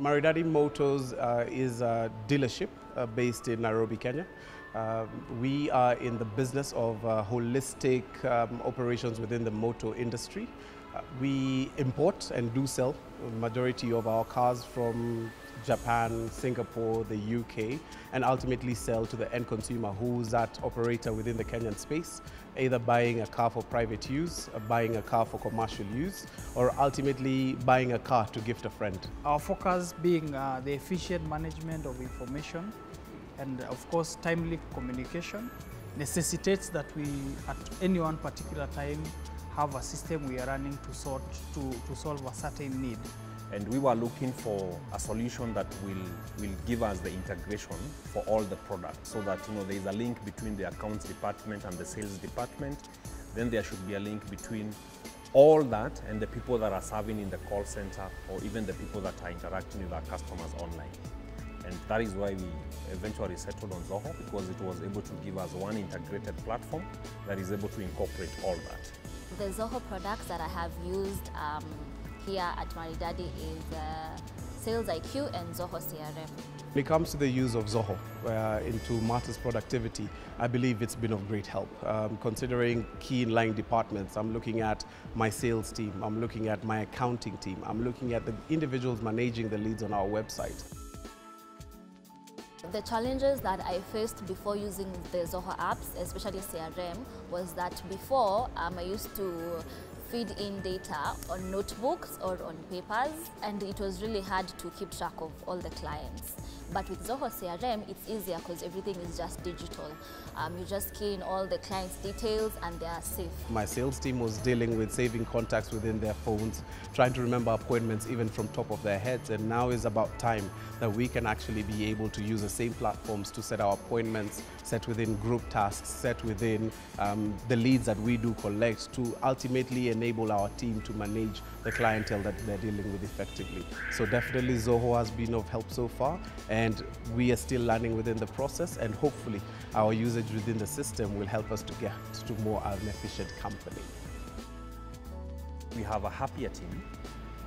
Maridady Motors uh, is a dealership uh, based in Nairobi, Kenya. Um, we are in the business of uh, holistic um, operations within the motor industry. Uh, we import and do sell majority of our cars from Japan, Singapore, the UK, and ultimately sell to the end consumer who's that operator within the Kenyan space, either buying a car for private use, buying a car for commercial use, or ultimately buying a car to gift a friend. Our focus being uh, the efficient management of information and of course timely communication necessitates that we at any one particular time have a system we are running to sort to, to solve a certain need. And we were looking for a solution that will, will give us the integration for all the products so that you know there is a link between the accounts department and the sales department then there should be a link between all that and the people that are serving in the call center or even the people that are interacting with our customers online and that is why we eventually settled on Zoho because it was able to give us one integrated platform that is able to incorporate all that. The Zoho products that I have used um, here at Maridady is uh, Sales IQ and Zoho CRM. When it comes to the use of Zoho uh, into matters productivity, I believe it's been of great help. Um, considering key inline departments, I'm looking at my sales team, I'm looking at my accounting team, I'm looking at the individuals managing the leads on our website. The challenges that I faced before using the Zoho apps, especially CRM, was that before um, I used to feed in data on notebooks or on papers and it was really hard to keep track of all the clients. But with Zoho CRM, it's easier because everything is just digital. Um, you just key in all the client's details and they are safe. My sales team was dealing with saving contacts within their phones, trying to remember appointments even from top of their heads. And now is about time that we can actually be able to use the same platforms to set our appointments, set within group tasks, set within um, the leads that we do collect to ultimately enable our team to manage the clientele that they're dealing with effectively. So definitely Zoho has been of help so far and we are still learning within the process and hopefully our usage within the system will help us to get to more of an efficient company. we have a happier team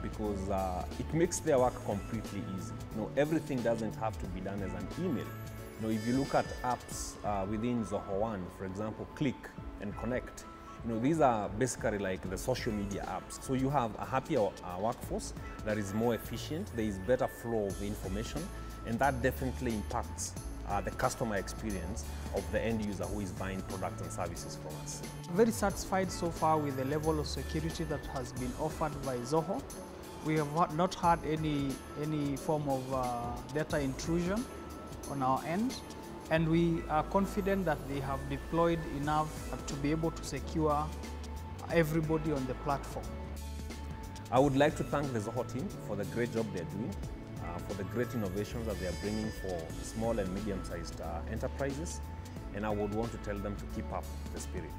because uh, it makes their work completely easy. You know, everything doesn't have to be done as an email. You know, if you look at apps uh, within Zoho One, for example, Cliq and Connect, you know, these are basically like the social media apps. So you have a happier uh, workforce that is more efficient, there is better flow of information, and that definitely impacts uh, the customer experience of the end user who is buying products and services from us. Very satisfied so far with the level of security that has been offered by Zoho. We have not had any, any form of uh, data intrusion on our end and we are confident that they have deployed enough to be able to secure everybody on the platform. I would like to thank the Zoho team for the great job they're doing, uh, for the great innovations that they are bringing for small and medium-sized uh, enterprises, and I would want to tell them to keep up the spirit.